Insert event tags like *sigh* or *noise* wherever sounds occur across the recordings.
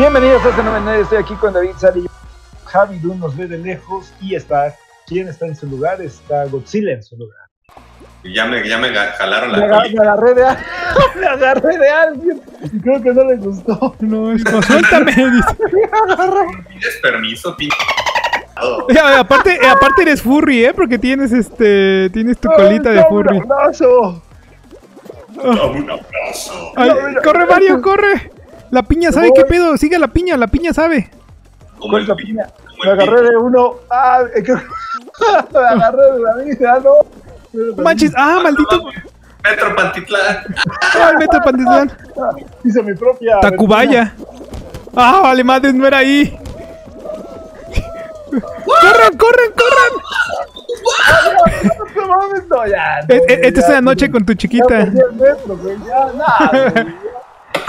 Bienvenidos a este 99, estoy aquí con David Sari. Javi Dun nos ve de lejos y está, ¿quién está en su lugar? Está Godzilla en su lugar. Y ya me, ya me jalaron Me, la agarré, me agarré de, al- *laughs* me agarré de alguien y creo que no le gustó. No, es como, suéltame. *laughs* ¿Pides permiso, pinche? Ya, aparte, eh, aparte eres furry, ¿eh? Porque tienes este. Tienes tu colita de furry. Un abrazo. Dame un abrazo. Corre. Mario, corre. La piña sabe qué pedo. Sigue la piña, la piña sabe. Como ¿Cuál el es la pi- piña? Me el agarré de uno. Ah, eh, me agarré de la vida, no. No manches. Ah, maldito. Metro Pantitlán. Ay, Metro Pantitlán. Hice mi propia. Tacubaya. Ah, vale, madre, no era ahí. ¡Corran, corran! Eh, eh, Esta es ya, una noche con tu Ya chiquita.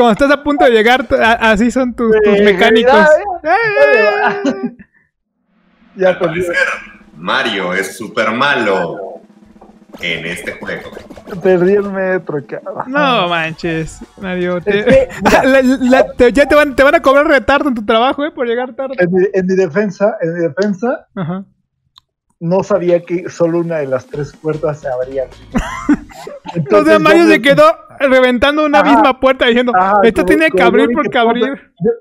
Cuando estás a punto de llegar, así son tus, tus mecánicos. ya, *laughs* ¡Eh! Ya Al perdí, parecer, Mario es súper malo en este juego. perdí el metro, cabrón. No manches, Mario. te- Es que, mira. *laughs* La- la- te- ya te van, te van a cobrar retardo en tu trabajo, ¿eh? Por llegar tarde. En mi, en mi defensa, en mi defensa, Ajá. no sabía que solo una de las tres puertas se abría. *laughs* O Entonces, sea, Mario me- se quedó *laughs* reventando una Ajá. misma puerta diciendo, Ajá, esta como- tiene que abrir porque abrir. yo-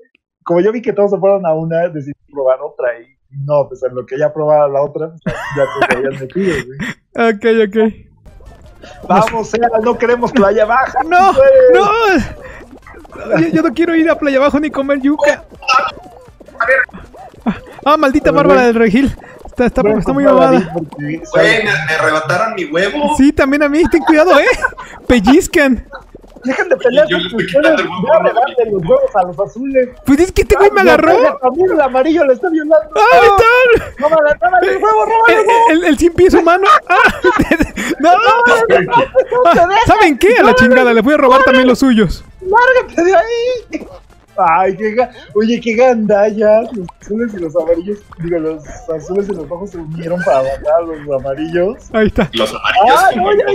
como yo vi que todos se fueron a una, decidí probar otra y no, pues en lo que ya probaba la otra, pues, ya te *laughs* habían metido, güey. Ok, ok. Vamos, sea, no queremos playa baja. *laughs* No, güey. no. Yo, yo no quiero ir a Playa Abajo ni comer yuca. Ah, maldita Bárbara del Regil. Está, está, a está muy comprar a mamada. David porque, Güey, me, me arrebataron mi huevo. Sí, también a mí, ten cuidado, eh. Pellizcan. Dejen de pelear Yo con le tus estoy quitando ustedes, el huevo ya los huevos a los azules. Pues es que este güey me No, agarró. no, También el amarillo le está violando. ¡Ah, está! ¡Róbale, róbale el huevo, róbale El, huevo! el, el cien pies humano. ¡Ah! ¡No! Ah, ¿Saben qué? A la chingada, le voy a robar también los suyos. ¡Lárgate de ahí! Ay, qué ga- Oye, qué gandallas. Los azules y los amarillos. Digo, los azules y los rojos se unieron para matar a los amarillos. Ahí está. Los amarillos. ¡Ay, no, familia!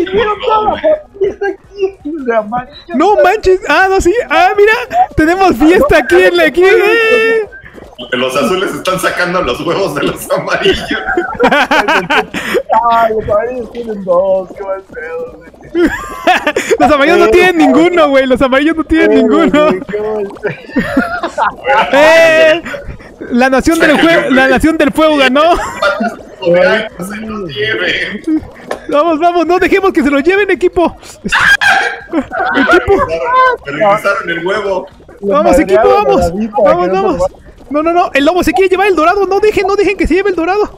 Está aquí, el de amarillo. No manches. Ah, no, sí. Ah, mira. Tenemos fiesta aquí en la aquí. ¡Eh! Los azules están sacando los huevos de los amarillos. Ay, los amarillos tienen dos. Qué mal pedo. güey. Los amarillos no tienen ninguno, güey. Los amarillos no tienen ninguno. Mal pedo. ¡Eh! La nación del fuego, la nación del fuego ganó. Vamos, vamos, no dejemos que se lo lleven, equipo. Me regresaron, el huevo. Vamos, equipo, vamos. Vamos, vamos. Lo No, no, no. El lobo se quiere llevar el dorado. No dejen, no dejen que se lleve el dorado.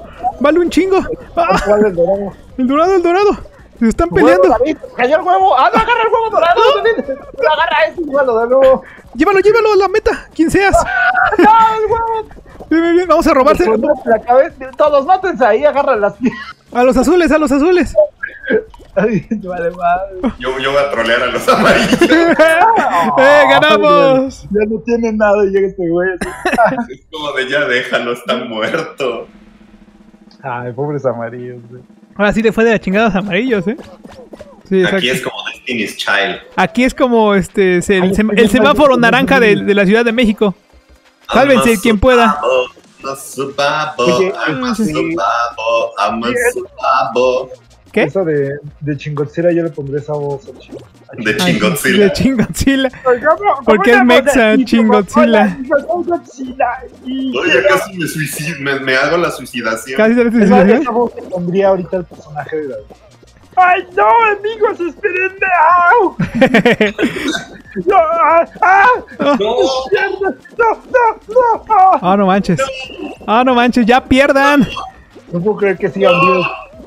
Vale un chingo. Ah, ¿Cuál es el dorado? el dorado, el dorado. Se están Huevo, peleando. David, cayó el huevo. ¡Ah, no, agarra el huevo dorado! ¡No, agarra ese igual de nuevo! Llévalo, llévalo a la meta. Quien seas. ¡No, el huevo! *laughs* Bien, bien, bien. Vamos a robarse la cabeza. Todos mátense ahí, agarran las a los azules, a los azules. Ay, *laughs* vale, madre. Yo, yo voy a trolear a los amarillos. *laughs* ¡Eh, ganamos! Ya no tiene nada y llega este güey. *laughs* Es como de ya déjalo, está muerto. Ay, pobres amarillos, güey. Ahora sí le fue de la chingada a los amarillos, ¿eh? Sí, exacto. Aquí es como Destiny's Child. Aquí es como este se- el, sem- semáforo naranja de, de la Ciudad de México. Sálvense I'm quien pueda. I'm a Oye, I'm a survivor, I'm a Sí. ¿Qué? Esa de, de Chingotzilla yo le pondré esa voz al chino. De Chingotzilla. De Chingotzilla. ¿Cómo- Porque es mexa, Chingotzilla. Oye, casi me suicido, me, me hago la suicidación. Casi se Esa, le esa voz que pondría ahorita el personaje de David. ¡Ay, no, amigos! ¡Espérenme! ¡Au! *laughs* ¡No! ¡Ah! ¡Ah! No. ¡No, no, no! ¡Ah! Ah, no manches. Ah, no manches, ya pierdan. No puedo creer que sigan vivos.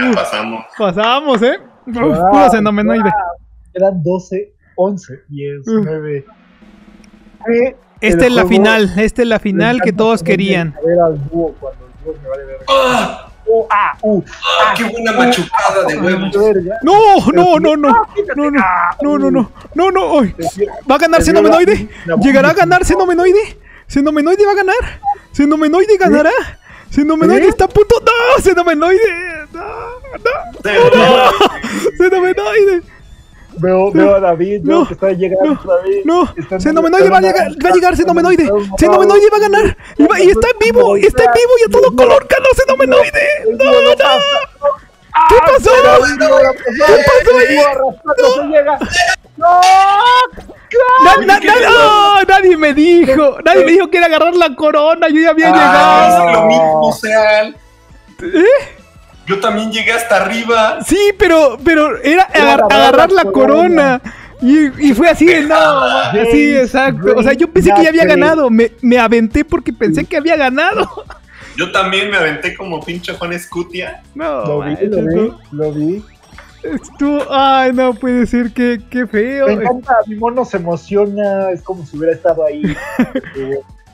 Ya pasamos. pasamos, ¿eh? Uf, Ah, puro fenomenoide. ah, Eran 12, 11, 10, Mm. 9. ¿Qué Esta es la final, esta es la final que todos querían. a ver al búho cuando el búho me vale verga. ¡Ah! Uh, ah, uh, ¡Ah, qué buena machucada de huevos! verga. No, no, no, no. No, no, no, no, no. No, no. Va a ganar Xenomenoide. Llegará a ganar Xenomenoide. Xenomenoide va a ganar. Xenomenoide ganará. Xenomenoide ¿Eh? está a punto. No, Xenomenoide. No, no. Xenomenoide. Veo, veo a David, veo No, que está llegando no, vez. No, Está- Xenomenoide va a llegar, va a llegar Xenomenoide. Xenomenoide va a ganar. Y, va- y está en vivo, y está en vivo y a todo color ganó Xenomenoide. No, no. ¿Qué pasó? ¿Qué pasó? No. llega. ¡No! Na- na- na- ¡Oh! nadie me dijo, nadie me dijo que era agarrar la corona, yo ya había Ah, llegado. es lo mismo, Seal. ¿Eh? Yo también llegué hasta arriba. Sí, pero, pero era agar- agarrar agarrar la la corona. Y, y fue así de no, *laughs* James, sí, exacto. O sea, yo pensé que ya había ganado. Me, me aventé porque pensé que había ganado. Yo también me aventé como pinche Juan Escutia. No, Lo vi, lo vi, no. lo vi. Estuvo- ay, no puede ser, qué, qué feo. Me encanta, mi mono se emociona, es como si hubiera estado ahí. *laughs*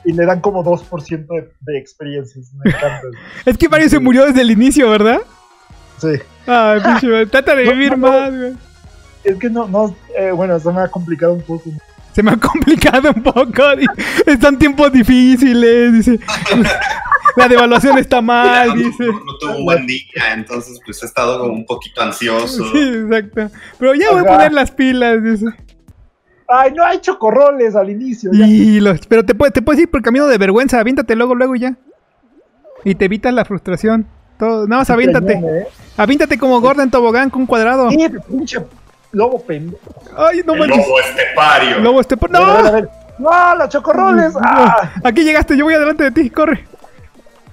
y le dan como 2% de, de experiencias. Me encanta. *laughs* Es que Mario se murió desde el inicio, ¿verdad? Sí. Ay, *laughs* pinche trata de vivir no, no. más, güey. Es que no, no, eh, bueno, se me ha complicado un poco. Se me ha complicado un poco. Están tiempos difíciles, dice. *laughs* La devaluación está mal, no, dice. no- no tuve un buen día, entonces pues he estado como un poquito ansioso. Sí, exacto. Pero ya voy a poner las pilas, dice. Ay, no hay chocorroles al inicio. ya. Y los, pero te, puedes- te puedes ir por camino de vergüenza. Aviéntate luego, luego y ya. Y te evitas la frustración. Todo, nada más aviéntate. Cañón, ¿eh? Aviéntate como Gordon Tobogán con un cuadrado. Sí, pinche lobo pendejo. Ay, no El manches. lobo estepario. Lobo este. A ver, a ver, a ¡No! ver. ¡No, los chocorroles! ¡Ah! Aquí llegaste, yo voy adelante de ti, corre.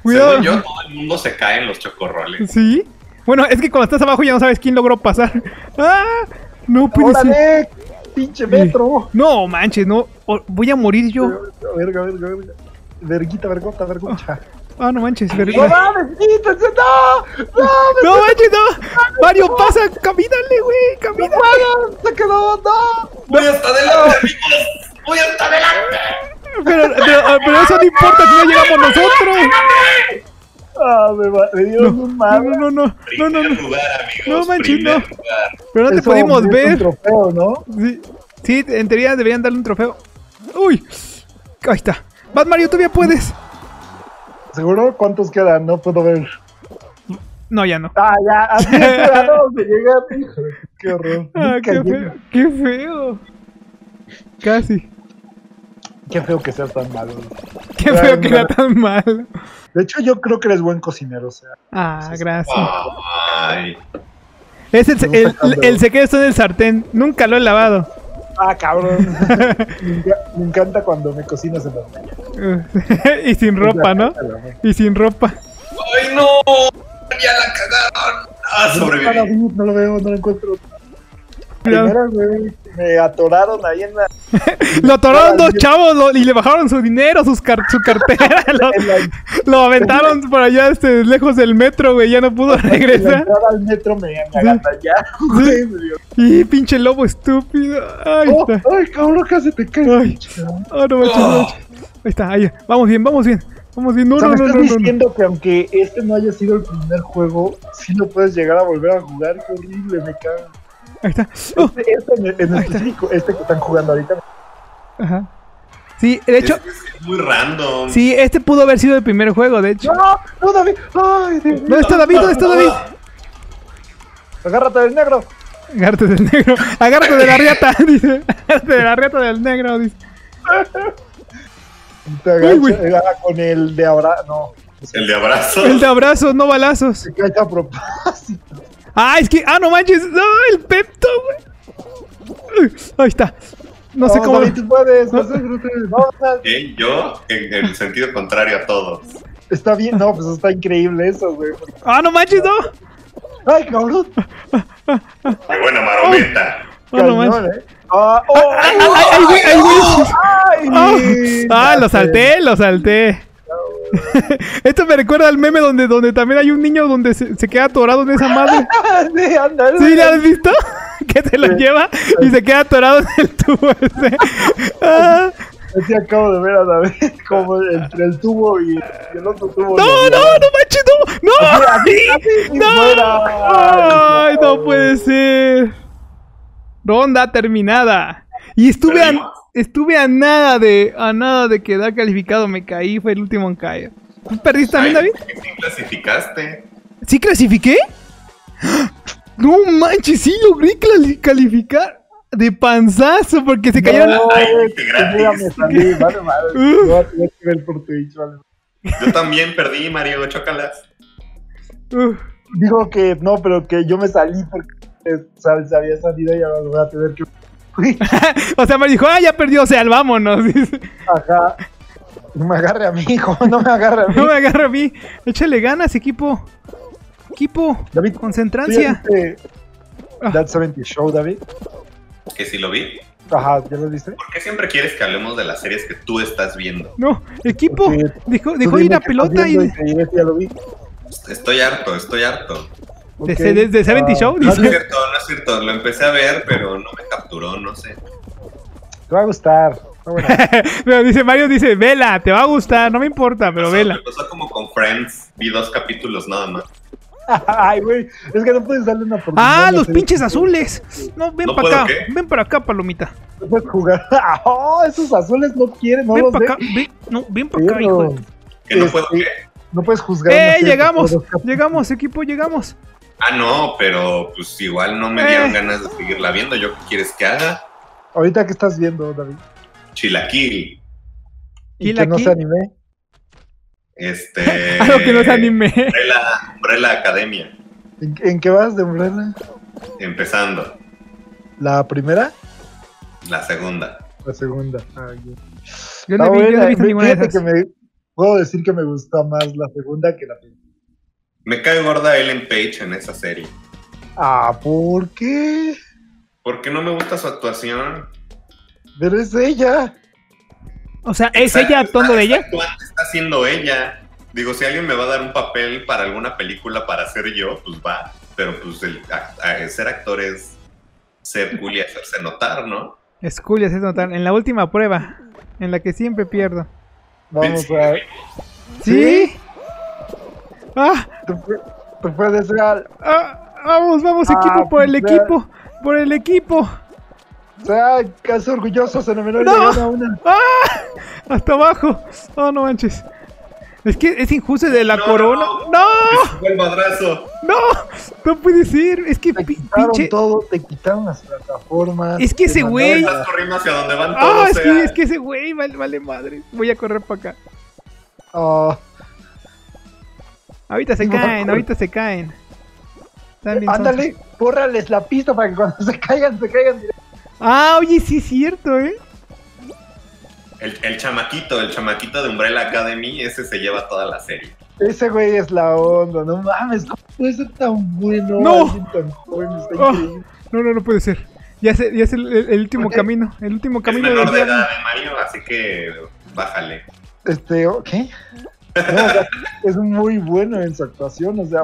Cuidado. Según yo, todo el mundo se cae en los chocorroles. ¿Sí? Bueno, es que cuando estás abajo ya no sabes quién logró pasar. *laughs* ¡Ah! No puede ser. ¡Pinche metro! No manches, no. Voy a morir yo. Verga, verga, verga. Verguita, vergota, vergucha. Ah, no manches, ¡No verga. mames, quítense! ¡No! ¡No! No manches, no. Mario, pasa, camínale, güey, camínale. ¡Bueno! ¡Se quedó! ¡No! ¡Voy hasta adelante! ¡Voy hasta adelante! Pero, pero, pero eso no importa si no llegamos nosotros. ¡Ah, me, va- me dieron un No, mal! no, no, no, no, no, Primer no. lugar, amigos. No manches, no. lugar. Pero no te Eso pudimos es un ver. trofeo, ¿no? Sí, sí, en teoría deberían darle un trofeo. Uy, ahí está. Vas, Mario, todavía puedes. ¿Seguro? ¿Cuántos quedan? No puedo ver. No, ya no. ¡Ah, ya! ¡Así es! *laughs* ¿A dónde llegaste? Híjole, ¡Qué horror! Ah, qué feo. Qué feo. Casi. Qué feo que seas tan malo. Qué Ay, feo que era tan mal. De hecho, yo creo que eres buen cocinero, o sea. Ah, gracias. Ay. Es el, el, el secreto está en el sartén. Nunca lo he lavado. ¡Ah, cabrón! *laughs* me, enca- me encanta cuando me cocinas en la *laughs* y sin ropa, ¿no? Y sin ropa. ¡Ay, no! ¡Ya la cagaron! ¡Ah, sobreviví! No lo veo, no lo encuentro. Primero, güey, me atoraron ahí en la, *laughs* Lo atoraron dos chavos lo- y le bajaron su dinero, sus car- su cartera. *laughs* Lo, lo aventaron por allá este, lejos del metro, güey. Ya no pudo *laughs* regresar. al metro me, me me Y pinche lobo estúpido. Ahí Oh, está. ¡Ay, cabrón, casi te caes! Ay. Ah, no manches, manches. Ahí está, ahí. Vamos bien, vamos bien. Vamos bien. No, O sea, no, me no, estás no, no, no. diciendo que aunque este no haya sido el primer juego, sí lo puedes llegar a volver a jugar. ¡Qué horrible! Me cago. Ahí está. Oh, Este, este en, en específico, este que están jugando ahorita. ajá. Sí, de hecho, Es, muy random. sí, este pudo haber sido el primer juego, de hecho. ¡No! ¡No, David! ¡Ay, Dios mío! ¿Dónde está David? ¿Dónde está David? ¡Agárrate del negro! Agárrate del negro. Agárrate de la riata, *laughs* dice. Agárrate de la riata del negro, dice. *laughs* Te agacha, eh, con el de ahora. No, El de abrazo. El de abrazos, no balazos. se cae a propósito. Ah, es que. Ah, no manches. No, el Pepto, güey. Ahí está. No sé No, cómo. David, tú puedes. No sé, no sé, ¿Eh? Yo, en el sentido contrario a todos. está bien. No, pues está increíble eso, güey. Ah, no manches, no. ¡Ay, cabrón! ¡Qué buena marometa! Ah, no manches. ¿eh? ¡Ah! ¡Oh! Ay, ay, ay, güey, ay, güey. ¡Ay! Ah, lo sé. salté, lo salté. *laughs* Esto me recuerda al meme donde, donde también hay un niño donde se, se queda atorado en esa madre. *laughs* Sí, anda. ¿Sí lo has visto? *laughs* Que se lo Sí. lleva y se queda atorado en el tubo ese. Ah, Así acabo de ver a David como entre el tubo y, el otro tubo. No, no, no manches, no. No. No. fuera. Ay, no puede ser. Ronda terminada. Y estuve a, Perdimos. Estuve a nada de a nada de quedar calificado. Me caí, fue el último en caer. ¿Tú perdiste también, David? ¿qué clasificaste? ¿Sí clasifiqué? *gasps* No manches, sí logré cali- calificar de panzazo porque se cayeron. No, Ay, güey, qué que gratis. yo ya me salí, vale, madre. Uh. *laughs* Yo voy a tener que ver por Twitch, vale. Yo también perdí, Mario, chócalas. Uf. Digo que no, pero que yo me salí porque eh, sal- se había salido y ahora lo voy a tener que. *laughs* O sea, me dijo, ah, ya perdió, o sea, vámonos. Ajá. No me agarre a mí, hijo, no me agarre a mí. *laughs* No me agarra a mí. Échale ganas, equipo. Equipo, David, concentrancia. ¿Tú ya viste Ah. That 70 Show, David? Que si lo vi. Ajá, ¿ya lo viste? ¿Por qué siempre quieres que hablemos de las series que tú estás viendo? No, equipo. Porque Dejó, ir la pelota y. Estoy harto, estoy harto. ¿De- Ok. de- de 70 Show? Ah, No es cierto, no es cierto. Lo empecé a ver, pero no me capturó, no sé. Te va a gustar. *laughs* Pero dice Mario, dice, vela, te va a gustar, no me importa, pero vela. Me pasó como con Friends. Vi dos capítulos nada más. *laughs* Ay, güey. Es que no puedes darle una oportunidad. Ah, los pinches azules. No, ven ¿No para acá. qué? Ven para acá, palomita. No puedes jugar. *laughs* Oh, esos azules no quieren, no ven los para acá. Ven, no, ven para acá, hijo. Que no Este, puedo qué. No puedes juzgar. ¡Eh, llegamos! Llegamos, equipo, llegamos. Ah, no, pero pues igual no me Eh. dieron ganas de seguirla viendo. ¿Yo qué quieres que haga? Ahorita que estás viendo, David. Chilaquil. Y que no se anime. Este. *laughs* Algo que no se anime. Umbrella, Umbrella Academia. ¿En, en qué vas de Umbrella? Empezando. ¿La primera? La segunda. La segunda. Ah, ya. Yo no, vi, yo no buena. he visto ninguna de Fíjate esas. que me, puedo decir que me gustó más la segunda que la primera. Me cae gorda Ellen Page en esa serie. Ah, ¿por qué? Porque no me gusta su actuación. Pero es ella. O sea, ¿es ella actuando de está ella? actuando, Está haciendo ella. Digo, si alguien me va a dar un papel para alguna película para ser yo, pues va. Pero pues el, a- a- ser actor es ser cool y hacerse notar, ¿no? Es cool, ya se notar. En la última prueba, en la que siempre pierdo. Vamos Sí, a. ¿Sí? Ah, Tú, pu- tú puedes ah, vamos, vamos, Ah, equipo, por el pues, equipo. Por el equipo. Sea caso orgulloso, se nominó No. una. ¡Ah! Hasta abajo. Oh, no manches. Es que es injusto de la No, corona. no. ¡No! El madrazo. ¡No! No puede ser. Es que Te quitaron pinche. todo, te quitaron las plataformas. Es que ese güey- Estás corriendo hacia donde van Ah, todos. es que, es que ese güey vale, vale madre. Voy a correr para acá. Ah, Ahorita se No, caen, ahorita se caen. Ándale, bórrales la pista para que cuando *laughs* se caigan, se caigan directo. Ah, oye, sí es cierto, ¿eh? El, el chamaquito, el chamaquito de Umbrella Academy, ese se lleva toda la serie. Ese güey es la onda, no mames, ¿cómo puede ser tan bueno? No. Alguien tan joven, está Oh. No, no, no puede ser. Ya es, ya es el, el- el último camino. El último Es camino menor del de diablo. edad, ¿eh, Mario, así que bájale. Este, ¿qué? No, o sea, es muy bueno en su actuación, o sea,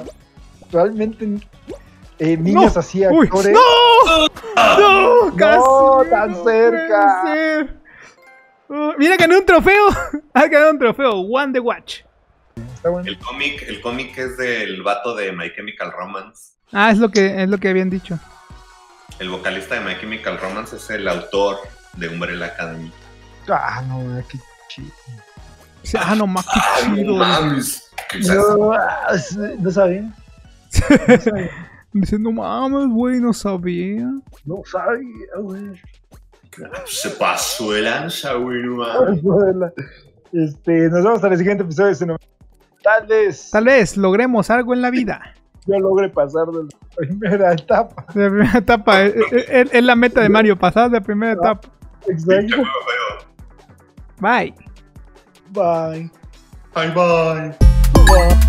realmente eh, niños No. así, Uy, actores. ¡No! ¡No! ¡Casi! tan no cerca. Oh, mira, gané un trofeo. *laughs* Ha ganado un trofeo. One the Watch. Está bueno. El cómic, el cómic es del vato de My Chemical Romance. Ah, es lo que, es lo que habían dicho. El vocalista de My Chemical Romance es el autor de Umbrella Academy. Ah, no, qué chido. Ah, no, más qué chido. mames. ¿Qué es eso? No, ah, no sabía. *laughs* No sabía. Dice, no mames, güey, no sabía. No sabía, güey. Se pasó el lanza, güey, no *laughs* mames. Este, nos vemos en el siguiente episodio de Cinema. Tal vez Tal vez logremos algo en la vida. *laughs* yo logre pasar de la primera etapa. De la primera etapa. Es, es- es la meta de Mario, pasar de la primera etapa. Pinche Exacto. feo. Bye. Bye. Bye bye. Bye.